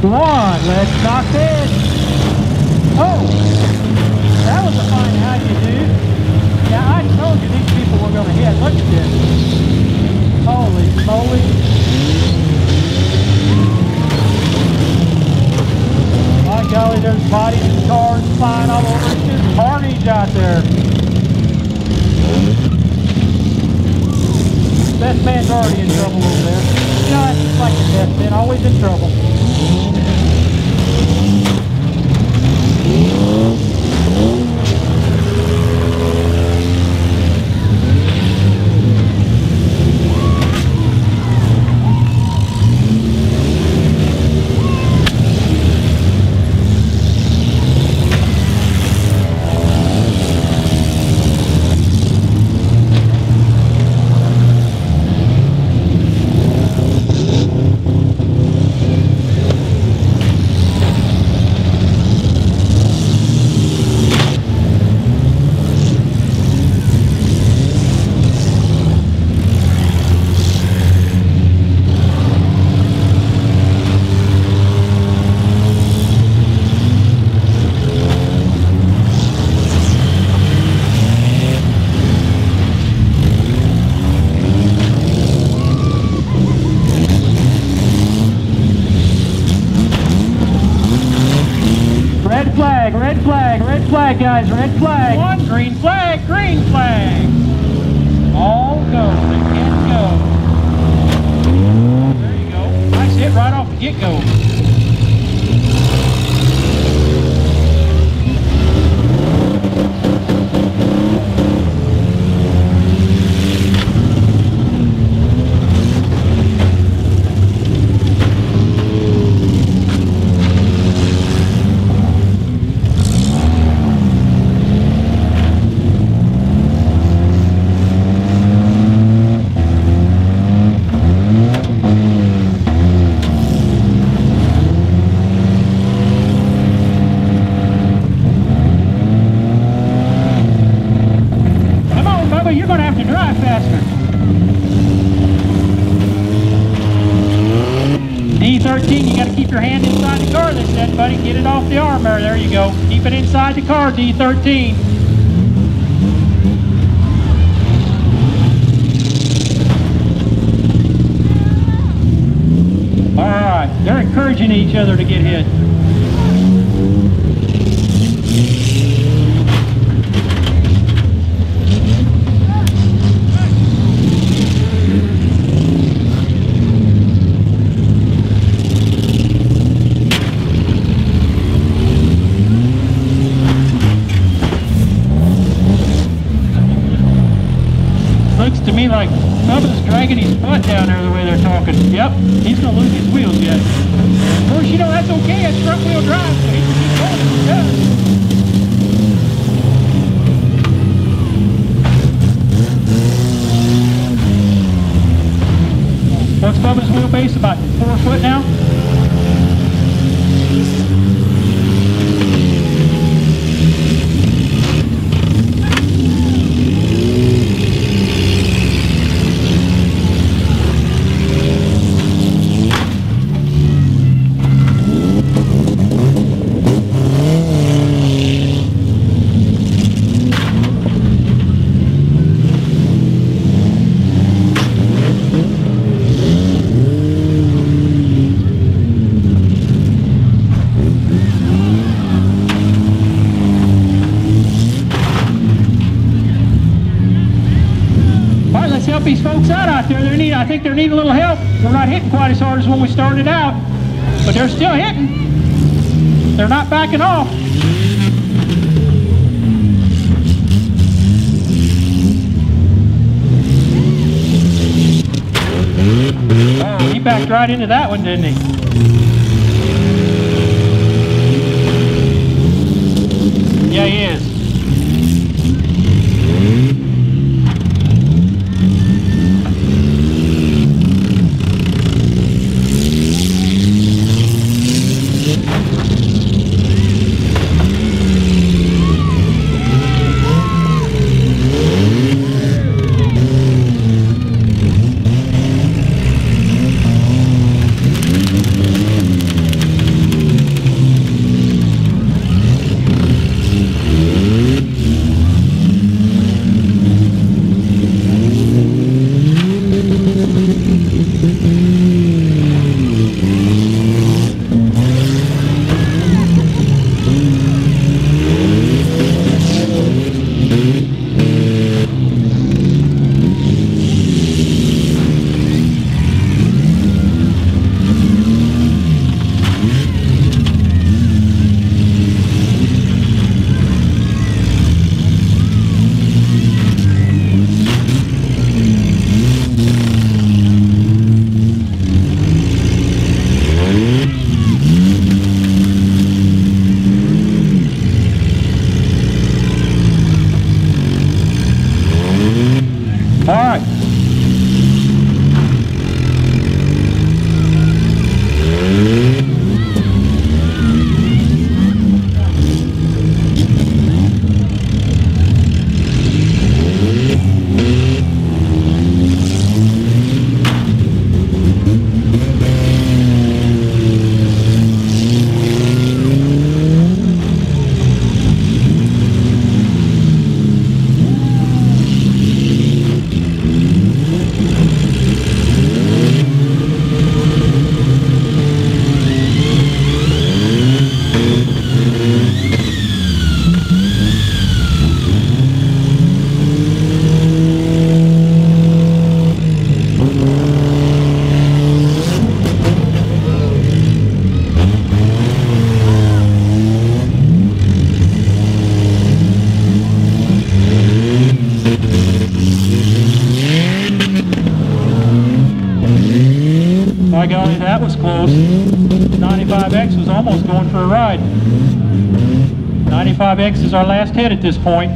Come on, let's knock this. Oh, that was a fine how you do. Yeah, I told you these people were going to hit. Look at this. Holy moly. My golly, there's bodies and cars flying all over. It's just carnage out there. Best man's already in trouble over there. Just like the best man, always in trouble. Red flag, red flag, red flag, guys, red flag. One green flag, green flag. All go. They can go. There you go. Nice hit right off the get-go. Come on, Bubba, you're gonna have to drive faster. D13, you gotta keep your hand inside the car, they said, buddy. Get it off the arm there. There you go. Keep it inside the car, D13. All right, they're encouraging each other to get hit. Like Bubba's dragging his butt down there the way they're talking. Yep, he's gonna lose his wheels yet. Of course, you know that's okay. It's front wheel drive, so he can keep going if he does. What's Bubba's wheelbase? About four foot now? These folks out out there. They need, I think they need a little help. They're not hitting quite as hard as when we started out, but they're still hitting. They're not backing off. Oh, he backed right into that one, didn't he? Yeah, he is. 95X was almost going for a ride. 95X is our last hit at this point.